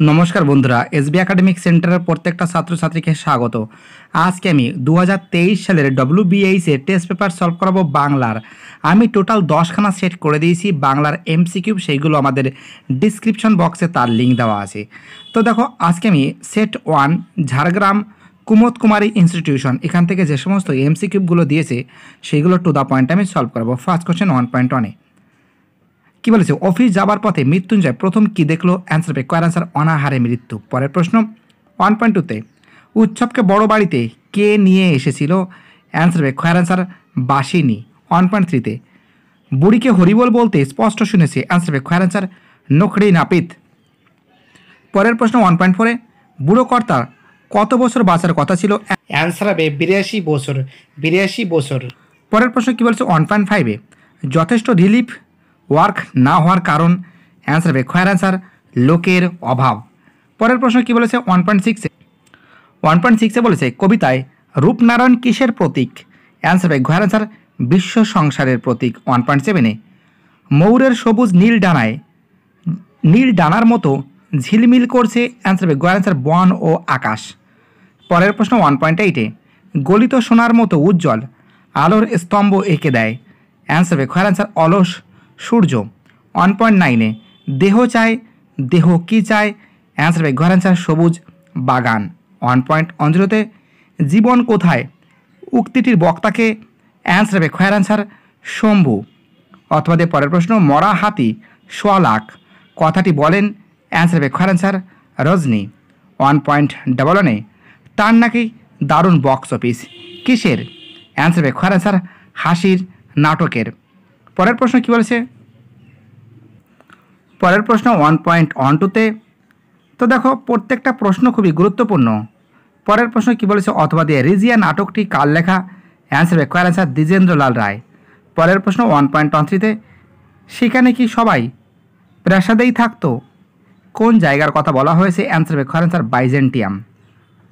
নমস্কার বন্ধুরা, SB academic সেন্টারের প্রত্যেকটা ছাত্রছাত্রীকে স্বাগত। আজকে আমি দু হাজার তেইশ সালের ডব্লিউবিএইচ টেস্ট পেপার সলভ করাবো বাংলার। আমি টোটাল দশখানা সেট করে দিয়েছি, বাংলার এমসিকিউ সেইগুলো আমাদের ডিসক্রিপশন বক্সে তার লিঙ্ক দেওয়া আছে। তো দেখো, আজকে আমি set one Jhargram Kumod Kumari institution এখান থেকে যে সমস্ত এমসিকিউবগুলো দিয়েছে, সেইগুলো টু দ্য পয়েন্ট আমি সলভ করাবো। ফার্স্ট কোশ্চেন ওয়ান পয়েন্ট ওয়ানে কি বলেছে? অফিস যাবার পথে মৃত্যুঞ্জয় প্রথম কি দেখল? অ্যান্সার হবে কয়ার অ্যান্সার অনাহারে মৃত্যু। পরের প্রশ্ন ওয়ান পয়েন্ট টুতে উৎসবকে বড় বাড়িতে কে নিয়ে এসেছিল? অ্যান্সার হবে কয়ার অ্যান্সার বাসিনী। ওয়ান পয়েন্ট থ্রিতে বুড়িকে হরিবল বলতে স্পষ্ট শুনেছে। অ্যান্সার হবে কয়ার অ্যান্সার নখড়ি নাপিত। পরের প্রশ্ন ওয়ান পয়েন্ট ফোরে বুড়ো কর্তার কত বছর বাঁচার কথা ছিল? অ্যান্সার হবে বিরাশি বছর বিরাশি বছর। পরের প্রশ্ন কী বলছে? ওয়ান পয়েন্ট ফাইভে যথেষ্ট রিলিফ ওয়ার্ক না হওয়ার কারণ অ্যান্সার হবে। খয়ের অ্যান্সার লোকের অভাব। পরের প্রশ্ন কী বলেছে? ওয়ান পয়েন্ট সিক্সে ওয়ান পয়েন্ট সিক্সে বলেছে, কবিতায় রূপনারায়ণ কিসের প্রতীক? অ্যান্সার হবে ঘয়ের অ্যান্সার বিশ্ব সংসারের প্রতীক। ওয়ান পয়েন্ট সেভেনে ময়ূরের সবুজ নীল ডানায়, নীল ডানার মতো ঝিলমিল করছে। অ্যান্সার হবে গয়ের অ্যান্সার বন ও আকাশ। পরের প্রশ্ন ওয়ান পয়েন্ট এইটে গলিত সোনার মতো উজ্জ্বল, আলোর স্তম্ভ এঁকে দেয়। অ্যান্সার হবে খয়ের অ্যান্সার অলস সূর্য। ওয়ান পয়েন্ট নাইনে দেহ চায় দেহ কি চায় অ্যান্সার হবে ঘর অ্যান্সার সবুজ বাগান। ওয়ান পয়েন্ট অঞ্জলিতে জীবন কোথায়? উক্তিটির বক্তাকে অ্যান্সার হবে খয়ের অ্যান্সার শম্ভু। অথবা দিয়ে পরের প্রশ্ন, মরা হাতি, সোয়া কথাটি বলেন অ্যান্সার হবে খয়ের answer Rajani. One point double ওয়ানে তার নাকি দারুণ বক্স অফিস কিসের? অ্যান্সার হবে খয়ের অ্যান্সার হাসির নাটকের। পরের প্রশ্ন কী বলেছে? পরের প্রশ্ন ওয়ান পয়েন্ট ওয়ান টুতে তো। দেখো, প্রত্যেকটা প্রশ্ন খুবই গুরুত্বপূর্ণ। পরের প্রশ্ন কী বলেছে? অথবা দিয়ে রিজিয়া নাটকটি কার লেখা? অ্যান্সার হবে অ্যান্সার দ্বিজেন্দ্রলাল রায়। পরের প্রশ্ন ওয়ান পয়েন্ট ওয়ান থ্রিতে সেখানে কি সবাই প্রাসাদেই থাকতো? কোন জায়গার কথা বলা হয়েছে? অ্যান্সার হবে অ্যান্সার বাইজেন্টিয়াম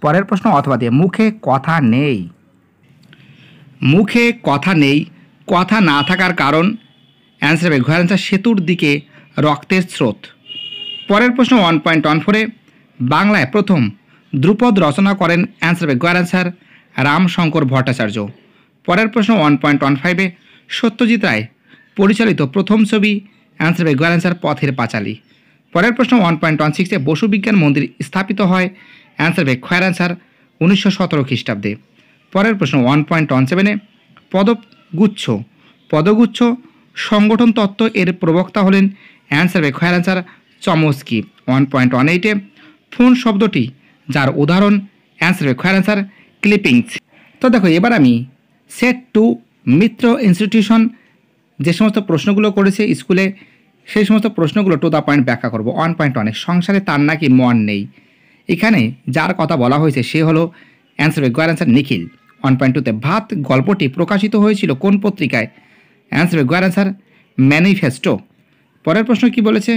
পরের প্রশ্ন, অথবা দিয়ে মুখে কথা নেই। মুখে কথা নেই। কথা না থাকার কারণ অ্যান্সার হবে। ঘর অ্যান্সার সেতুর দিকে রক্তের স্রোত। পরের প্রশ্ন ওয়ান পয়েন্ট ওয়ান ফোরে বাংলায় প্রথম দ্রুপদ রচনা করেন অ্যান্সার হবে গয়ার অ্যান্সার রামশঙ্কর ভট্টাচার্য। পরের প্রশ্ন ওয়ান পয়েন্ট ওয়ান ফাইভে সত্যজিৎ রায় পরিচালিত প্রথম ছবি অ্যান্সার হবে গয়ার অ্যান্সার পথের পাঁচালী। পরের প্রশ্ন ওয়ান পয়েন্ট ওয়ান সিক্সে বসু বিজ্ঞান মন্দির স্থাপিত হয় অ্যান্সার হবে খয়ার অ্যান্সার উনিশশো সতেরো খ্রিস্টাব্দে। পরের প্রশ্ন ওয়ান পয়েন্ট ওয়ান সেভেনে পদগুচ্ছ পদগুচ্ছ, সংগঠন তত্ত্ব এর প্রবক্তা হলেন answer খয়ার answer Chomsky. One point one এইটে ফোন শব্দটি, যার উদাহরণ অ্যান্সার খয়ার অ্যান্সার ক্লিপিংস তো দেখো, এবার আমি সেট টু মিত্র ইনস্টিটিউশন যে সমস্ত প্রশ্নগুলো করেছে স্কুলে সেই সমস্ত প্রশ্নগুলো টু দ্য পয়েন্ট ব্যাখ্যা করব। ওয়ান পয়েন্ট ওয়ানে সংসারে তার নাকি মন নেই। এখানে যার কথা বলা হয়েছে, সে হলো অ্যান্সার গয়ার অ্যান্সার নিখিল। ওয়ান পয়েন্ট টুতে ভাত গল্পটি প্রকাশিত হয়েছিল কোন পত্রিকায়? অ্যান্সার গয়ার অ্যান্সার ম্যানিফেস্টো পরের প্রশ্ন কি বলেছে?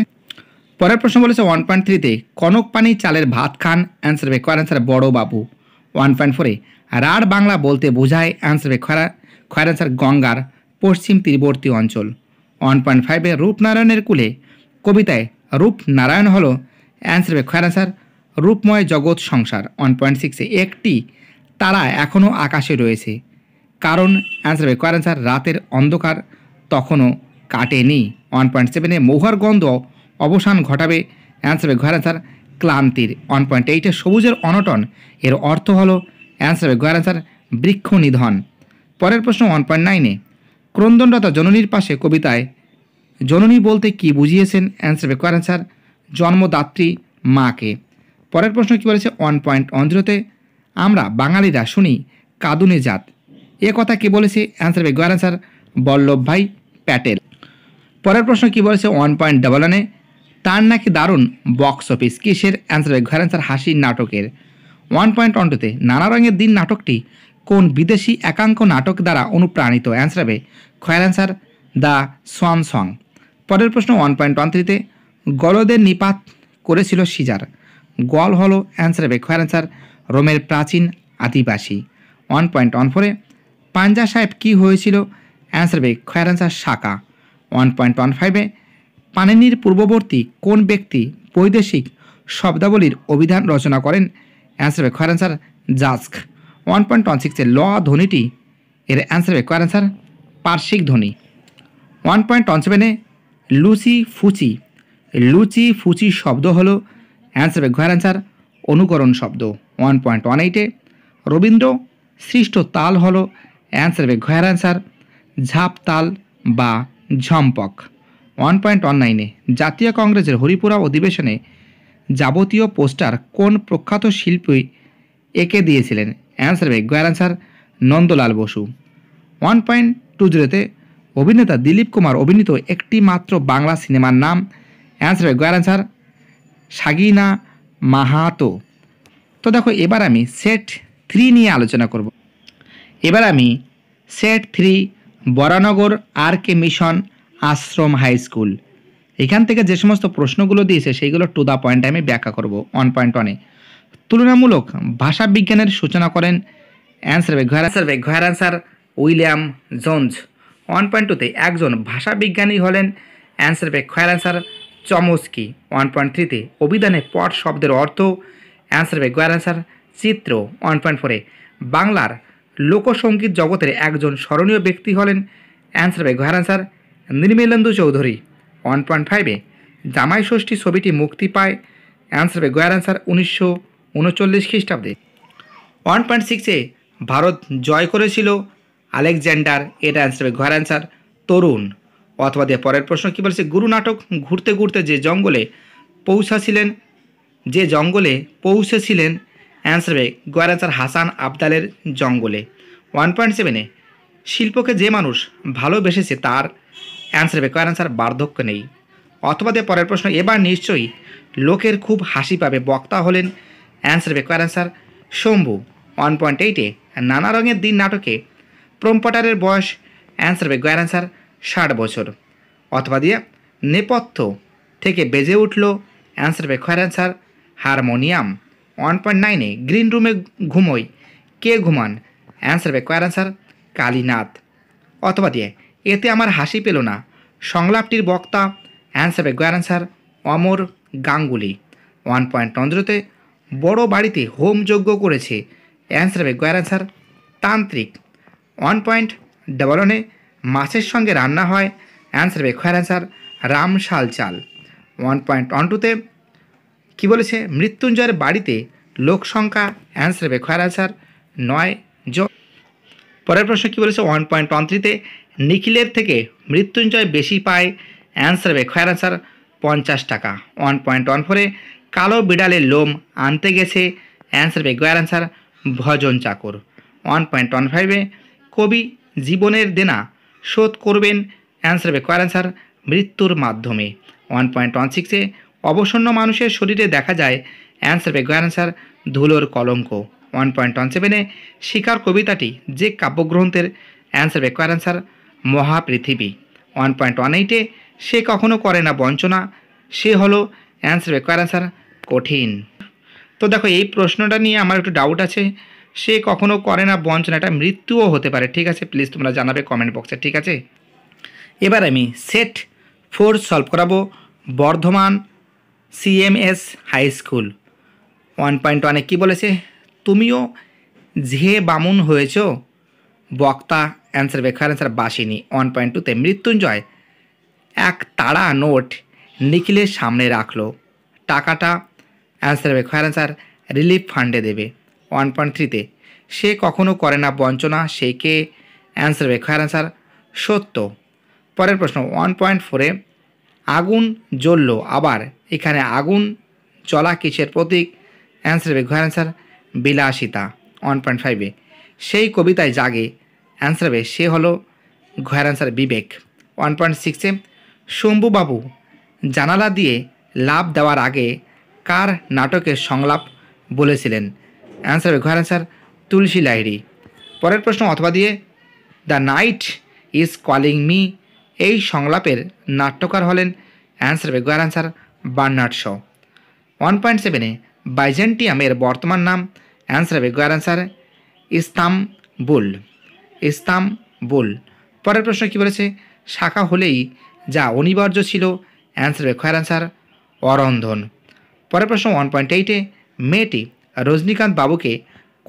পরের প্রশ্ন বলেছে ওয়ান পয়েন্ট থ্রিতে কনক পানি চালের ভাত খান অ্যান্সার হবে খয়ার অ্যান্সার বড় বাবু। ওয়ান পয়েন্ট ফোরে রাঢ় বাংলা বলতে বোঝায় অ্যান্সার হবে খরা খয়ার অ্যান্সার গঙ্গার পশ্চিম তীরবর্তী অঞ্চল। ওয়ান পয়েন্ট ফাইভে রূপনারায়ণের কুলে কবিতায় রূপনারায়ণ হলো অ্যান্সার হবে খয়ার অ্যান্সার রূপময় জগৎ সংসার। ওয়ান পয়েন্ট সিক্সে একটি তারা এখনও আকাশে রয়েছে। কারণ অ্যান্সার হবে অ্যান্সার রাতের অন্ধকার তখনও কাটেনি। ওয়ান পয়েন্ট সেভেনে মহুয়ার গন্ধ অবসান ঘটাবে। অ্যান্সার হবে ঘয়ের অ্যান্সার ক্লান্তির। ওয়ান পয়েন্ট এইটে সবুজের অনটন, এর অর্থ হলো অ্যান্সার হবে ঘয়ের অ্যান্সার বৃক্ষ নিধন। পরের প্রশ্ন ওয়ান পয়েন্ট নাইনে ক্রন্দনরতা জননীর পাশে কবিতায়, জননী বলতে কি বুঝিয়েছেন? অ্যান্সার হবে অ্যান্সার জন্মদাত্রী মাকে। পরের প্রশ্ন কী বলেছে? ওয়ান পয়েন্ট অঞ্জলিতে আমরা বাঙালিরা শুনি, কাদুনে জাত। এ কথা কি বলেছে? অ্যান্সার হবে গোয়ার অ্যান্সার বল্লভ ভাই প্যাটেল। পরের প্রশ্ন কি বলেছে? ওয়ান পয়েন্ট ডাবল ওয়ানে তার নাকি দারুণ বক্স অফিস কিসের? অ্যান্সার হবে ঘর অ্যান্সার হাসির নাটকের। ওয়ান পয়েন্ট ওয়ান টুতে নানা রঙের দিন নাটকটি কোন বিদেশি একাঙ্ক নাটক দ্বারা অনুপ্রাণিত? অ্যান্সার হবে খয়ার অ্যান্সার দ্য সোয়ান সং পরের প্রশ্ন ওয়ান পয়েন্ট ওয়ান থ্রিতে গলদের নিপাত করেছিল সিজার। গল হলো অ্যান্সার হবে খয়ার অ্যান্সার রোমের প্রাচীন আদিবাসী। ওয়ান পয়েন্ট ওয়ান ফোরে পাঞ্জা সাহেব কী হয়েছিল? অ্যান্সার হবে খয়ার অ্যান্সার শাকা ওয়ান পয়েন্ট ওয়ান ফাইভে পানিনির পূর্ববর্তী কোন ব্যক্তি বৈদেশিক শব্দাবলীর অভিধান রচনা করেন? অ্যান্সার হবে খয়ার answer Yaska. One point one সিক্সের ল ধ্বনিটি, এর অ্যান্সার হবে খয়ার অ্যান্সার পার্শ্বিক ধ্বনি। ওয়ান পয়েন্ট ওয়ান সেভেনে লুচি ফুচি লুচি ফুচি শব্দ হলো অ্যান্সার হবে ঘয়ের অ্যান্সার অনুকরণ শব্দ। ওয়ান পয়েন্ট ওয়ান এইটে রবীন্দ্র সৃষ্ট তাল হলো অ্যান্সার হবে ঘয়ের অ্যান্সার ঝাপ তাল বা ঝম্পক। ওয়ান পয়েন্ট ওয়ান নাইনে জাতীয় কংগ্রেসের হরিপুরা অধিবেশনে যাবতীয় পোস্টার কোন প্রখ্যাত শিল্পী এঁকে দিয়েছিলেন? অ্যান্সার হবে গয়ার answer Nandalal Basu. One point two জিরোতে অভিনেতা দিলীপ কুমার অভিনীত একটি মাত্র বাংলা সিনেমার নাম অ্যান্সার হবে গয়ার অ্যান্সার সাগিনা মাহাতো। তো দেখো, এবার আমি সেট থ্রি নিয়ে আলোচনা করব। এবার আমি set three Baranagar R K Mission Ashram high school এখান থেকে যে সমস্ত প্রশ্নগুলো দিয়েছে, সেইগুলো টু দ্য পয়েন্ট আমি ব্যাখ্যা করব ওয়ান পয়েন্ট ওয়ানে তুলনামূলক ভাষা বিজ্ঞানের সূচনা করেন অ্যান্সার হবে ঘর অ্যান্সার ঘর answer William Jones. One point টুতে একজন ভাষা বিজ্ঞানী হলেন অ্যান্সার হবে খয়ার অ্যান্সার চমস্কি। ওয়ান পয়েন্ট থ্রিতে অভিধানে পট শব্দের অর্থ অ্যান্সার হবে গোয়ার অ্যান্সার চিত্র ওয়ান পয়েন্ট ফোরে বাংলার লোকসঙ্গীত জগতের একজন স্মরণীয় ব্যক্তি হলেন অ্যান্সার হবে গোয়ার answer Nirmalendu Chowdhury. One point ফাইভে জামাই ষষ্ঠী ছবিটি মুক্তি পায় অ্যান্সার হবে গোয়ার অ্যান্সার উনিশশো উনচল্লিশ খ্রিস্টাব্দে। ওয়ান পয়েন্ট সিক্সে ভারত জয় করেছিল আলেকজান্ডার, এটা অ্যান্সার হবে ঘর অ্যান্সার তরুণ। অথবা দিয়ে পরের প্রশ্ন কী বলছে? গুরু নাটক, ঘুরতে ঘুরতে যে জঙ্গলে পৌঁছাছিলেন যে জঙ্গলে পৌঁছেছিলেন। অ্যান্সার হবে গোয়ার অ্যান্সার হাসান আবদালের জঙ্গলে। ওয়ান পয়েন্ট সেভেনে শিল্পকে যে মানুষ ভালোবেসেছে তার অ্যান্সার গোয়ার অ্যান্সার বার্ধক্য নেই। অথবা পরের প্রশ্ন, এবার নিশ্চয়ই লোকের খুব হাসি পাবে, বক্তা হলেন অ্যান্সার গোয়ার অ্যান্সার শম্ভু। ওয়ান পয়েন্ট এইটে নানা রঙের দিন নাটকে প্রম্পটারের বয়স অ্যান্সার গোয়ার অ্যান্সার ষাট বছর। অথবা দিয়ে নেপথ্য থেকে বেজে উঠল অ্যান্সার খয়ের অ্যান্সার হারমোনিয়াম। ওয়ান পয়েন্ট নাইনে গ্রিন রুমে ঘুমোই। কে ঘুমান? অ্যান্সার হবে কয়ার অ্যান্সার কালীনাথ। অথবা দিয়ে, এতে আমার হাসি পেল না। সংলাপটির বক্তা অ্যান্সার হবে গয়ার answer Amar Ganguly. One point পনেরোতে বড় বাড়িতে হোম যজ্ঞ করেছে। অ্যান্সার হবে গয়ার অ্যান্সার তান্ত্রিক। ওয়ান পয়েন্ট ডাবল ওয়ানে মাছের সঙ্গে রান্না হয়। অ্যান্সার হবে খয়ার অ্যান্সার রামশাল চাল। ওয়ান পয়েন্ট ওয়ান টুতে কী বলেছে? মৃত্যুঞ্জয়ের বাড়িতে লোক সংখ্যা অ্যান্সার হবে খয়ার অ্যান্সার নয় জন পরের প্রশ্ন কী বলেছে? ওয়ান পয়েন্ট ওয়ান থ্রিতে নিখিলের থেকে মৃত্যুঞ্জয় বেশি পায় অ্যান্সার হবে খয়ার অ্যান্সার পঞ্চাশ টাকা। ওয়ান পয়েন্ট ওয়ান ফোরে কালো বিড়ালের লোম আনতে গেছে অ্যান্সার হবে গয়ার অ্যান্সার ভজন চাকর। ওয়ান পয়েন্ট ওয়ান ফাইভে কবি জীবনের দেনা শোধ করবেন অ্যান্সার হবে কয়ার অ্যান্সার মৃত্যুর মাধ্যমে। ওয়ান পয়েন্ট ওয়ান সিক্সে অবসন্ন মানুষের শরীরে দেখা যায় অ্যান্সার গয়ার অ্যান্সার ধুলোর কলঙ্ক। ওয়ান পয়েন্ট ওয়ান সেভেনে শিকার কবিতাটি যে কাব্যগ্রন্থের answer choir answer Mahaprithibi. One point one এইটে সে কখনো করে না বঞ্চনা, সে হলো অ্যান্সার কয়ার অ্যান্সার কঠিন। তো দেখো, এই প্রশ্নটা নিয়ে আমার একটু ডাউট আছে, সে কখনো করে না বঞ্চনা এটা মৃত্যুও হতে পারে, ঠিক আছে? প্লিজ তোমরা জানাবে কমেন্ট বক্সে ঠিক আছে? এবার আমি সেট ফোর সলভ করাবো, Bardhaman CMS high school one point ওয়ানে কী বলেছে? তুমিও ঝে বামুন হয়েছ, বক্তা অ্যান্সার বেকার অ্যান্সার বাসিনি। ওয়ান পয়েন্ট টুতে মৃত্যুঞ্জয় এক তাড়া নোট নিখিলের সামনে রাখল। টাকাটা অ্যান্সার বেকার অ্যান্সার রিলিফ ফান্ডে দেবে। ওয়ান পয়েন্ট থ্রিতে সে কখনো করে না বঞ্চনা, সে কে অ্যান্সার বেকার অ্যান্সার সত্য? পরের প্রশ্ন ওয়ান পয়েন্ট ফোরে আগুন জ্বলল। আবার এখানে আগুন জ্বলা কিসের প্রতীক? অ্যান্সার হবে ঘর অ্যান্সার বিলাসিতা ওয়ান পয়েন্ট ফাইভে সেই কবিতায় জাগে অ্যান্সার হবে, সে হলো ঘর অ্যান্সার বিবেক। ওয়ান পয়েন্ট সিক্সে শম্ভুবাবু জানালা দিয়ে লাভ দেওয়ার আগে কার নাটকের সংলাপ বলেছিলেন? অ্যান্সার হবে ঘর অ্যান্সার তুলসী লাহিড়ি। পরের প্রশ্ন অথবা দিয়ে the night is calling me এই সংলাপের নাট্যকার হলেন অ্যান্সার হবে গোয়ার answer Bernard Shaw. One point সেভেনে বাইজেন্টিয়ামের বর্তমান নাম অ্যান্সার হবে গোয়ার অ্যান্সার ইস্তামবুল। ইস্তামবুল। পরের প্রশ্ন কী বলেছে? শাখা হলেই যা অনিবার্য ছিল অ্যান্সার হবে খয়ার অ্যান্সার অরন্ধন। পরের প্রশ্ন ওয়ান পয়েন্ট এইটে মেয়েটি রজনীকান্ত বাবুকে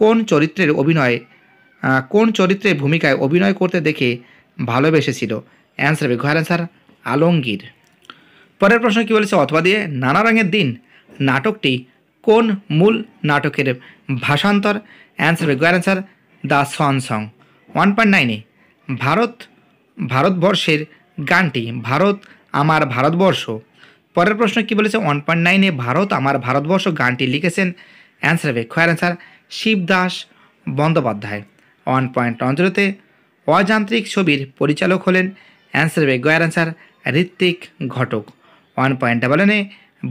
কোন চরিত্রের অভিনয় কোন চরিত্রের ভূমিকায় অভিনয় করতে দেখে ভালোবেসেছিল? অ্যান্সার হবে ঘর অ্যান্সার আলমগীর। পরের প্রশ্ন কী বলেছে? অথবা দিয়ে নানা রঙের দিন, নাটকটি কোন মূল নাটকের ভাষান্তর? অ্যান্সার হবে গোয়ার answer the swan song. One point নাইনে ভারত, ভারতবর্ষের গানটি, ভারত আমার ভারতবর্ষ। পরের প্রশ্ন কি বলেছে? ওয়ান পয়েন্ট নাইনে ভারত আমার ভারতবর্ষ গানটি লিখেছেন। অ্যান্সার হবে খয়ার answer Shibdas Bandyopadhyay. One point অঞ্চলতে অযান্ত্রিক ছবির পরিচালক হলেন অ্যান্সার হবে, গয়ার answer Ritwik Ghatak. One point double এনে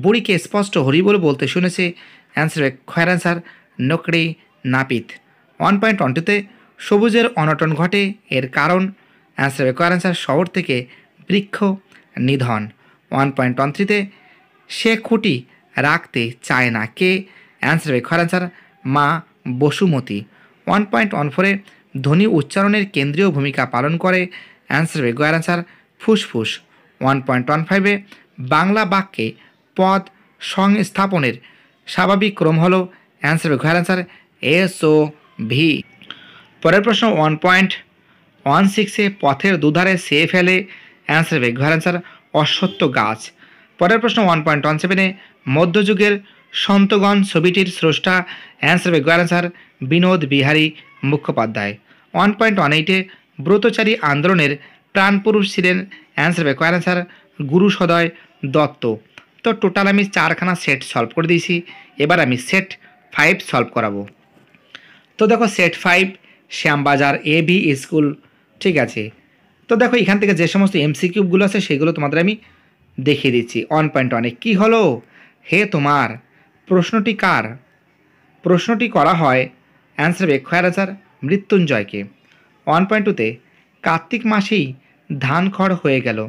বুড়িকে স্পষ্ট হরিবোল বলতে শুনেছে, অ্যান্সার হবে খয়ার অ্যান্সার নকড়ি নাপিত। ওয়ান পয়েন্ট ওয়ানটুতে সবুজের অনটন ঘটে, এর কারণ, অ্যান্সার হবে কয়ার অ্যান্সার শহর থেকে বৃক্ষ নিধন। ওয়ান পয়েন্ট ওয়ান থ্রিতে সে খুঁটি রাখতে চায় না, কে? অ্যান্সার হবে খয়ার অ্যান্সার মা বসুমতী। ওয়ান পয়েন্ট ওয়ান ফোরে ধ্বনি উচ্চারণের কেন্দ্রীয় ভূমিকা পালন করে অ্যান্সার হবে গয়ার অ্যান্সার ফুসফুস। ওয়ান পয়েন্ট ওয়ান ফাইভে বাংলা বাক্যে পদ সংস্থাপনের স্বাভাবিক ক্রম হলো অ্যান্সার হবে গয়ার অ্যান্সার এস ও ভি। পরের প্রশ্ন ওয়ান পয়েন্ট ওয়ান সিক্সে পথের দুধারে সে ফেলে অ্যান্সার হবে ঘর অ্যান্সার অশ্বত্থ গাছ। পরের প্রশ্ন ওয়ান পয়েন্ট ওয়ান সেভেনে মধ্যযুগের সন্তগণ ছবিটির স্রষ্টা অ্যান্সার হবে ঘর answer Binod Bihari Mukhopadhyay. One point one এইটে ব্রতচারী আন্দোলনের প্রাণপুরুষ ছিলেন অ্যান্সার হবে অ্যান্সার গুরু সদয় দত্ত। তো টোটাল আমি চারখানা সেট সলভ করে দিয়েছি। এবার আমি সেট ফাইভ সলভ করাবো। তো দেখো set five, Shyambazar A, B school, ঠিক আছে? তো দেখো এখান থেকে যে সমস্ত এমসিকিউবগুলো আছে সেগুলো তোমাদের আমি দেখিয়ে দিচ্ছি। ওয়ান পয়েন্ট ওয়ানে কী হলো? হে তোমার, প্রশ্নটি কার? প্রশ্নটি করা হয় অ্যান্সার হবে খয়ার আচার মৃত্যুঞ্জয়কে। ওয়ান পয়েন্ট টুতে কার্তিক মাসেই ধান খড় হয়ে গেল।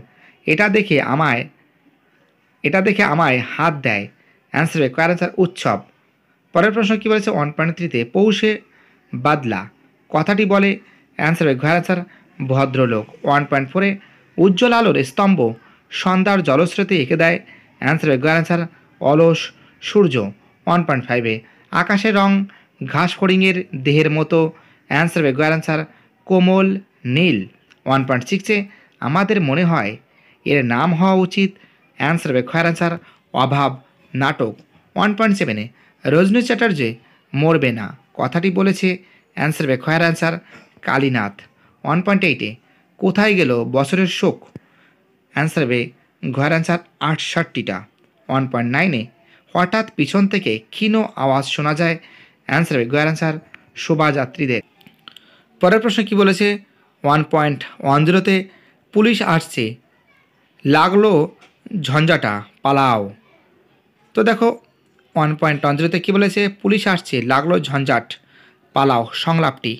এটা দেখে আমায়, এটা দেখে আমায় হাত দেয়। অ্যান্সার হবে আচার উৎসব। পরের প্রশ্ন কী বলেছে? ওয়ান পয়েন্ট থ্রিতে পৌষে বাদলা। কথাটি বলে অ্যান্সার হবে ঘর আচার ভদ্রলোক। ওয়ান পয়েন্ট ফোরে উজ্জ্বল আলোর স্তম্ভ সন্ধ্যার জলস্রোতে এঁকে দেয়। অ্যান্সার হবে আচার অলস সূর্য। ওয়ান পয়েন্ট ফাইভে আকাশের রং ঘাস ফড়িংয়ের দেহের মতো। অ্যান্সার হবে ঘর আনসার কোমল, নীল। ওয়ান পয়েন্ট সিক্সে আমাদের মনে হয় এর নাম হওয়া উচিত। অ্যান্সার হবে খয়ার আনসার অভাব, নাটক। ওয়ান পয়েন্ট সেভেনে রজনী চ্যাটার্জি মরবে না, কথাটি বলেছে। অ্যান্সার হবে খয়ার অ্যান্সার কালীনাথ। ওয়ান পয়েন্ট এইটে কোথায় গেল বছরের শোক? অ্যান্সার হবে ঘর অ্যান্সার আটষট্টিটা। ওয়ান পয়েন্ট নাইনে হঠাৎ পিছন থেকে ক্ষীণ আওয়াজ শোনা যায়। অ্যান্সার হবে ঘর অ্যান্সার শোভাযাত্রীদের। পরের প্রশ্ন কি বলেছে? ওয়ান পয়েন্ট ওয়ান জিরোতে পুলিশ আসছে। লাগল ঝঞ্ঝাটা, পালাও। তো দেখো ওয়ান পয়েন্ট ওয়ান জিরোতে কী বলেছে? পুলিশ আসছে, লাগল ঝঞ্ঝাট, পালাও, সংলাপটি।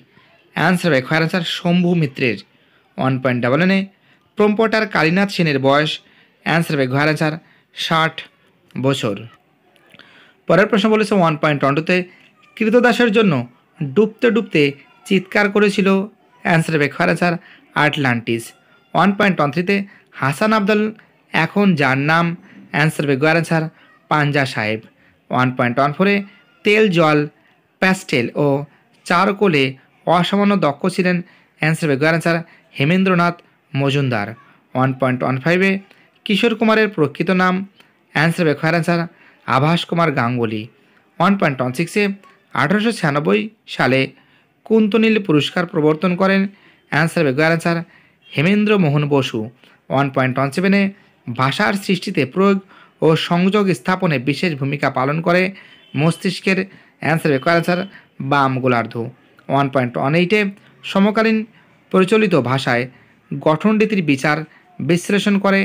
অ্যান্সার হবে খয়ার অ্যান্সার শম্ভু মিত্রের। ওয়ান পয়েন্ট ডাবল এনে প্রম্পটার কালীনাথ সেনের বয়স অ্যান্সার হবে ঘর অ্যান্সার ষাট বছর। পরের প্রশ্ন বলেছে ওয়ান পয়েন্ট ওয়ান টুতে কৃতদাসের জন্য ডুবতে ডুবতে চিৎকার করেছিল। অ্যান্সার হবে আটলান্টিস। ওয়ান পয়েন্ট ওয়ান থ্রিতে হাসান আবদুল, এখন যার নাম? অ্যান্সার হবে গোয়ার অ্যান্সার পাঞ্জা সাহেব। ওয়ান পয়েন্ট ওয়ান ফোরে তেল, জল, প্যাস্টেল ও চারকোলে অসামান্য দক্ষ ছিলেন অ্যান্সার হবে গোয়ার answer Hemendranath Majumdar. One point one ফাইভে কিশোর কুমারের প্রকৃত নাম? অ্যান্সার হবে Abhas Kumar Ganguly. One point one সিক্সে আঠারোশো ছিয়ানব্বই সালে কুন্তনীল পুরস্কার প্রবর্তন করেন। অ্যান্সার হবে গোয়ার answer Hemendra Mohan Basu. One point one সেভেনে ভাষার সৃষ্টিতে প্রয়োগ ও সংযোগ স্থাপনে বিশেষ ভূমিকা পালন করে মস্তিষ্কের। অ্যান্সার হবে কয়ার অ্যান্সার বাম গোলার্ধ। ওয়ান পয়েন্ট ওয়ান এইটে সমকালীন প্রচলিত ভাষায় গঠনরীতির বিচার বিশ্লেষণ করে।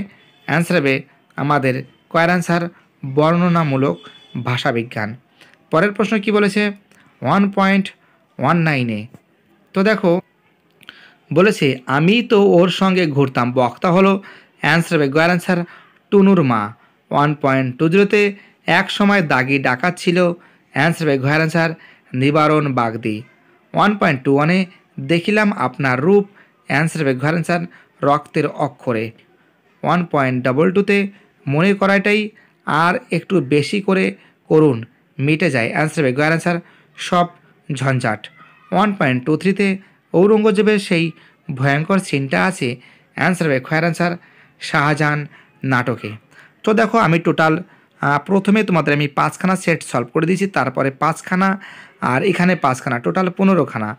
অ্যান্সার হবে, আমাদের কয়ার অ্যান্সার বর্ণনামূলক ভাষাবিজ্ঞান। পরের প্রশ্ন কি বলেছে? ওয়ান পয়েন্ট ওয়ান নাইনে। তো দেখো, বলেছে, আমি তো ওর সঙ্গে ঘুরতাম। বক্তা হলো অ্যান্সার হবে গোয়ার অ্যান্সার টুনুর মা। ওয়ান পয়েন্ট টু জিরোতে এক সময় দাগি ডাকাত ছিল অ্যান্সার হবে গোয়ার অ্যান্সার নিবারণ বাগদি। ওয়ান পয়েন্ট টু ওয়ানে দেখিলাম আপনার রূপ অ্যান্সার হবে গোয়ার অ্যান্সার রক্তের অক্ষরে। ওয়ান পয়েন্ট ডবল টুতে মনে করাটাই আর একটু বেশি করে করুন, মিটে যায়। অ্যান্সার হবে গয়ার অ্যান্সার সব ঝঞ্ঝাট। ওয়ান পয়েন্ট টু থ্রিতে ঔরঙ্গজেবের সেই ভয়ঙ্কর সিনটা আছে অ্যান্সার হবে খয়ার অ্যান্সার শাহজাহান নাটকে। তো দেখো, আমি টোটাল প্রথমে তোমাদের আমি পাঁচখানা সেট সলভ করে দিয়েছি, তারপরে পাঁচখানা আর এখানে পাঁচখানা টোটাল পনেরোখানা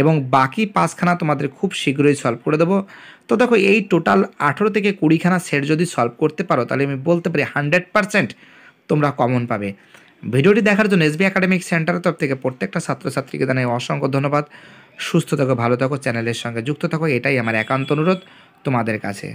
এবং বাকি পাঁচখানা তোমাদের খুব শীঘ্রই সলভ করে দেবো। তো দেখো, এই টোটাল আঠেরো থেকে কুড়িখানা সেট যদি সলভ করতে পারো, তাহলে আমি বলতে পারি হান্ড্রেড পারসেন্ট তোমরা কমন পাবে। ভিডিওটি দেখার জন্য এসবি একাডেমিক সেন্টারের তরফ থেকে প্রত্যেকটা ছাত্রছাত্রীকে জানাই অসংখ্য ধন্যবাদ। সুস্থ থাকো, ভালো থাকো, চ্যানেলের সঙ্গে যুক্ত থাকো, এটাই আমার একান্ত অনুরোধ তোমাদের কাছে।